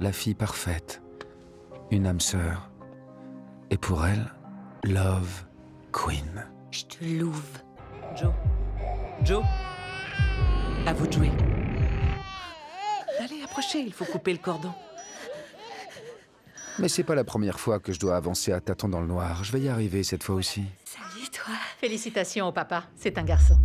la fille parfaite, une âme sœur. Et pour elle, Love Queen. Je te louve. Joe. Joe. À vous de jouer. Allez, approchez, il faut couper le cordon. Mais c'est pas la première fois que je dois avancer à tâtons dans le noir. Je vais y arriver cette fois aussi. Salut toi. Félicitations au papa, c'est un garçon.